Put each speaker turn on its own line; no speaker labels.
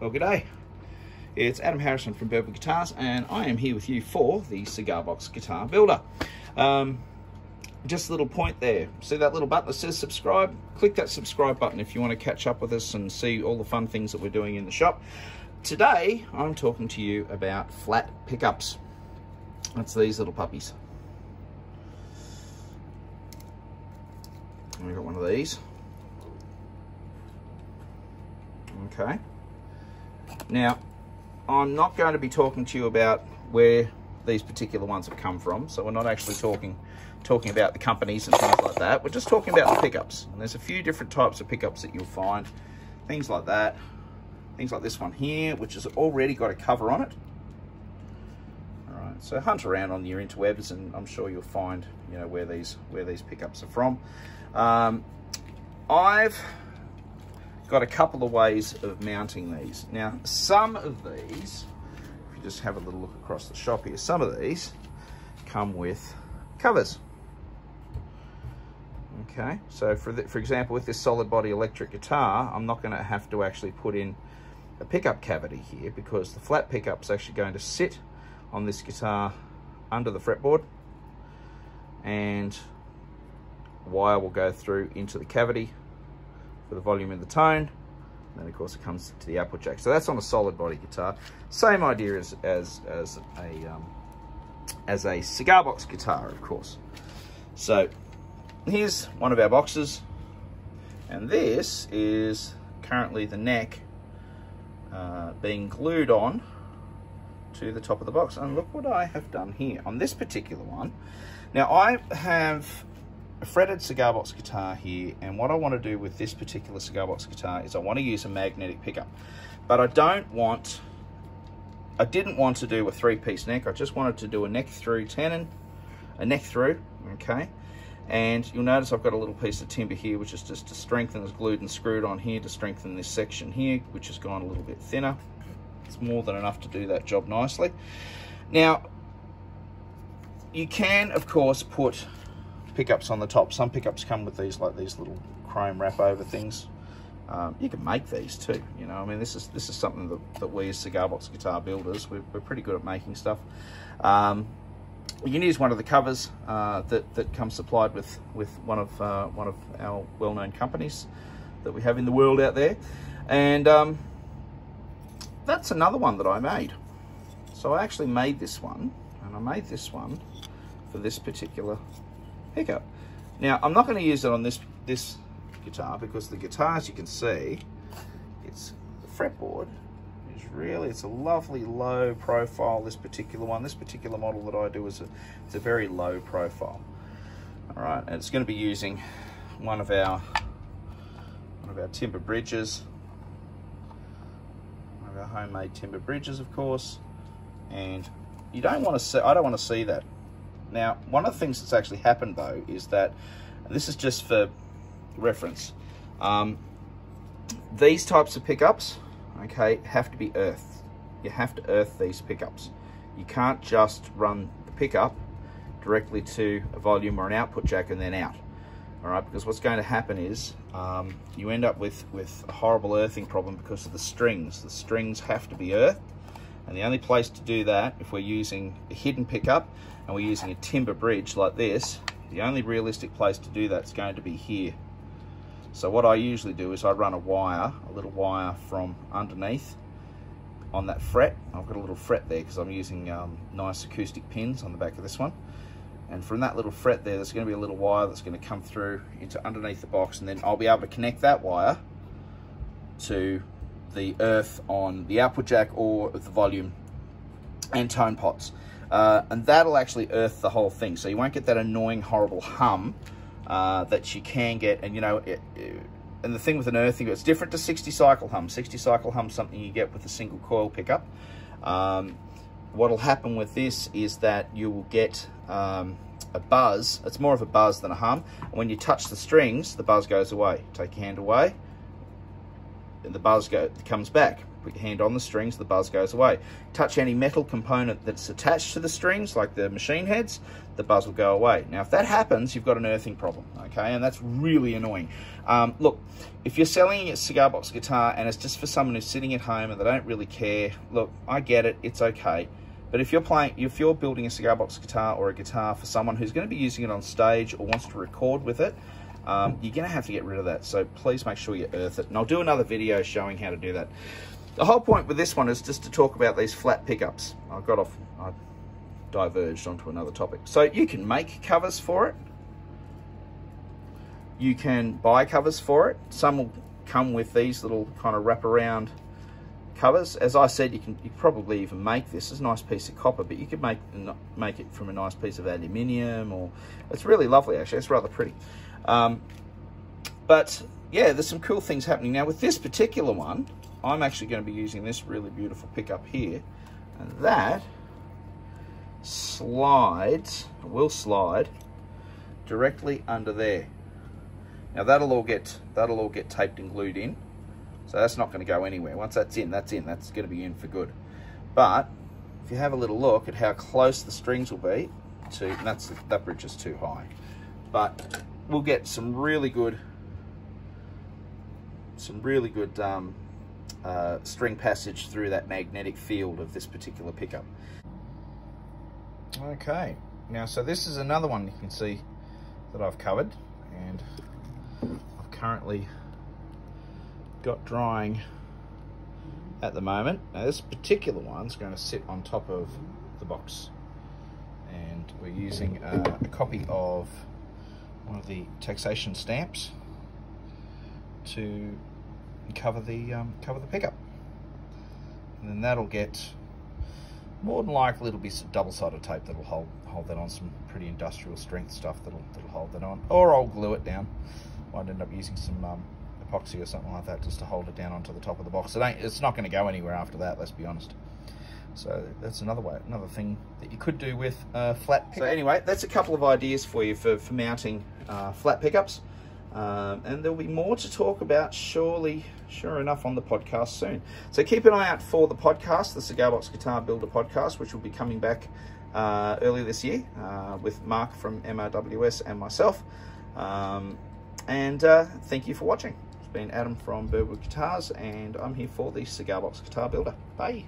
Well, good day. It's Adam Harrison from Birdwood Guitars, and I am here with you for the Cigar Box Guitar Builder. Um, just a little point there. See that little button that says subscribe? Click that subscribe button if you want to catch up with us and see all the fun things that we're doing in the shop. Today, I'm talking to you about flat pickups. That's these little puppies. We've got one of these. Okay. Now, I'm not going to be talking to you about where these particular ones have come from. So we're not actually talking talking about the companies and things like that. We're just talking about the pickups. And there's a few different types of pickups that you'll find. Things like that. Things like this one here, which has already got a cover on it. All right, so hunt around on your interwebs and I'm sure you'll find, you know, where these where these pickups are from. Um, I've got a couple of ways of mounting these. Now, some of these, if you just have a little look across the shop here, some of these come with covers. Okay, so for, the, for example, with this solid body electric guitar, I'm not gonna have to actually put in a pickup cavity here because the flat pickup's actually going to sit on this guitar under the fretboard and wire will go through into the cavity for the volume and the tone. And then of course it comes to the output jack. So that's on a solid body guitar. Same idea as as as a um, as a cigar box guitar, of course. So here's one of our boxes, and this is currently the neck uh, being glued on to the top of the box. And look what I have done here on this particular one. Now I have a fretted cigar box guitar here and what I want to do with this particular cigar box guitar is I want to use a magnetic pickup. But I don't want I didn't want to do a three-piece neck. I just wanted to do a neck through tenon a neck through okay? And you'll notice I've got a little piece of timber here which is just to strengthen it's glued and screwed on here to strengthen this section here which has gone a little bit thinner. It's more than enough to do that job nicely. Now you can of course put pickups on the top. Some pickups come with these like these little chrome wrap over things. Um, you can make these too, you know. I mean, this is this is something that, that we as cigar box guitar builders we're, we're pretty good at making stuff. Um, you can use one of the covers uh, that that comes supplied with with one of uh, one of our well-known companies that we have in the world out there, and um, that's another one that I made. So I actually made this one, and I made this one for this particular pickup. Now, I'm not going to use it on this, this guitar because the guitar, as you can see, it's the fretboard is really, it's a lovely low profile, this particular one. This particular model that I do is a, it's a very low profile. All right, and it's going to be using one of our one of our timber bridges, one of our homemade timber bridges, of course. And you don't want to see, I don't want to see that now, one of the things that's actually happened though is that, this is just for reference, um, these types of pickups, okay, have to be earthed. You have to earth these pickups. You can't just run the pickup directly to a volume or an output jack and then out. All right, because what's going to happen is um, you end up with, with a horrible earthing problem because of the strings. The strings have to be earthed and the only place to do that, if we're using a hidden pickup and we're using a timber bridge like this, the only realistic place to do that is going to be here. So what I usually do is I run a wire, a little wire from underneath on that fret. I've got a little fret there because I'm using um, nice acoustic pins on the back of this one. And from that little fret there, there's going to be a little wire that's going to come through into underneath the box and then I'll be able to connect that wire to the earth on the output jack or the volume and tone pots. Uh, and that'll actually earth the whole thing. So you won't get that annoying, horrible hum uh, that you can get. And you know, it, it, and the thing with an earthing, it's different to 60 cycle hum. 60 cycle hum something you get with a single coil pickup. Um, what'll happen with this is that you will get um, a buzz. It's more of a buzz than a hum. And when you touch the strings, the buzz goes away. Take your hand away, the buzz go, comes back put your hand on the strings, the buzz goes away. Touch any metal component that's attached to the strings, like the machine heads, the buzz will go away. Now, if that happens, you've got an earthing problem, okay? And that's really annoying. Um, look, if you're selling a cigar box guitar and it's just for someone who's sitting at home and they don't really care, look, I get it, it's okay. But if you're playing, if you're building a cigar box guitar or a guitar for someone who's going to be using it on stage or wants to record with it, um, you're going to have to get rid of that. So please make sure you earth it. And I'll do another video showing how to do that. The whole point with this one is just to talk about these flat pickups. I got off, I diverged onto another topic. So you can make covers for it. You can buy covers for it. Some will come with these little kind of wraparound covers. As I said, you can you probably even make this. It's a nice piece of copper, but you could make make it from a nice piece of aluminium, or it's really lovely actually. It's rather pretty. Um, but yeah, there's some cool things happening now with this particular one. I'm actually going to be using this really beautiful pickup here, and that slides will slide directly under there. Now that'll all get that'll all get taped and glued in. So that's not going to go anywhere. Once that's in, that's in. That's going to be in for good. But if you have a little look at how close the strings will be to, that's that bridge is too high. But we'll get some really good, some really good um, uh, string passage through that magnetic field of this particular pickup. Okay, now so this is another one you can see that I've covered and I've currently got drying at the moment. Now this particular one's going to sit on top of the box. And we're using uh, a copy of one of the taxation stamps to cover the um, cover the pickup. And then that'll get more than likely it'll be some double-sided tape that'll hold hold that on some pretty industrial strength stuff that'll that'll hold that on or I'll glue it down. Might end up using some um, epoxy or something like that just to hold it down onto the top of the box. It ain't, it's not going to go anywhere after that, let's be honest. So that's another way, another thing that you could do with uh, flat pickup. So anyway, that's a couple of ideas for you for, for mounting uh, flat pickups. Um, and there'll be more to talk about surely, sure enough, on the podcast soon. So keep an eye out for the podcast, the Cigar Box Guitar Builder podcast, which will be coming back uh, early this year uh, with Mark from MRWS and myself. Um, and uh, thank you for watching. Been Adam from Birdwood Guitars, and I'm here for the Cigar Box Guitar Builder. Bye.